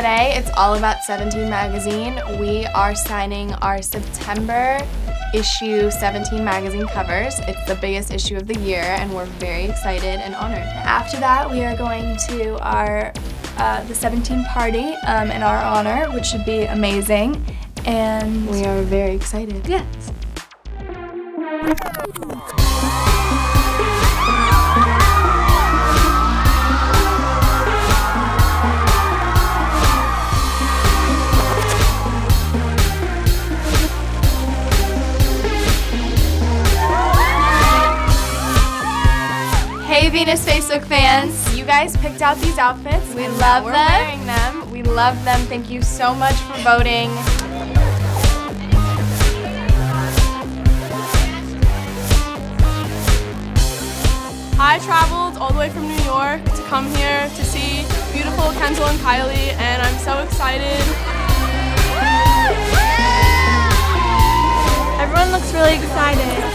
Today, it's all about 17 magazine. We are signing our September issue 17 magazine covers. It's the biggest issue of the year, and we're very excited and honored. After that, we are going to our uh, the 17 party um, in our honor, which should be amazing, and we are very excited. Yes. Hey Venus Facebook fans, you guys picked out these outfits. We love we're them. wearing them. We love them. Thank you so much for voting. I traveled all the way from New York to come here to see beautiful Kendall and Kylie, and I'm so excited. Everyone looks really excited.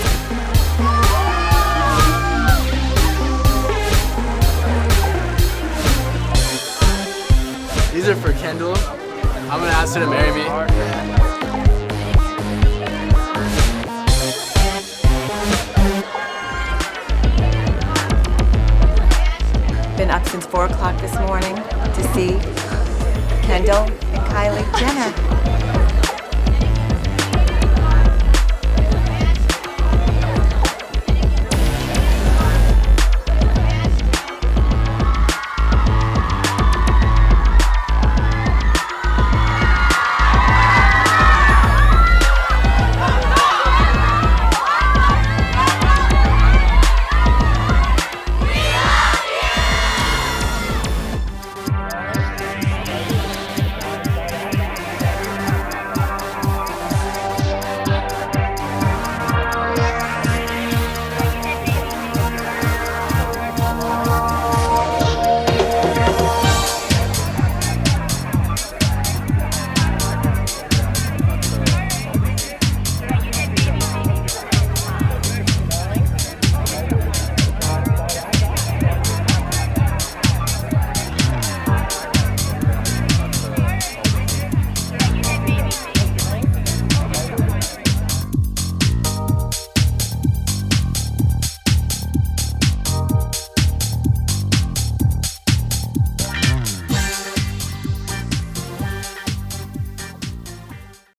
These are for Kendall. I'm gonna ask her to marry me. Been up since 4 o'clock this morning to see Kendall and Kylie Jenner.